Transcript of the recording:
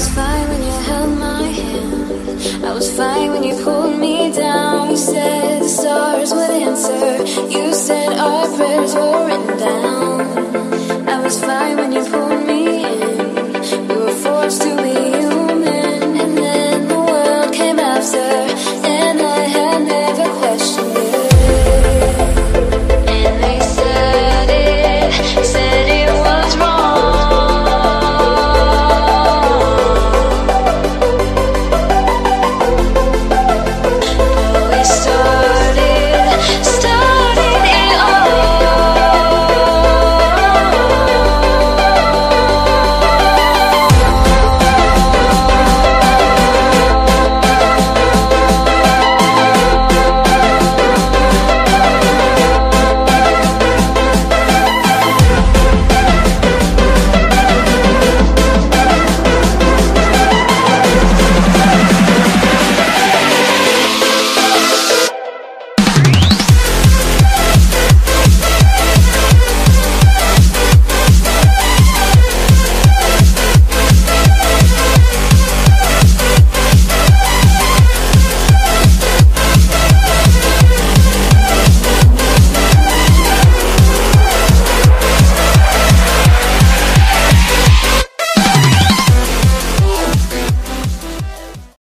was fine when you held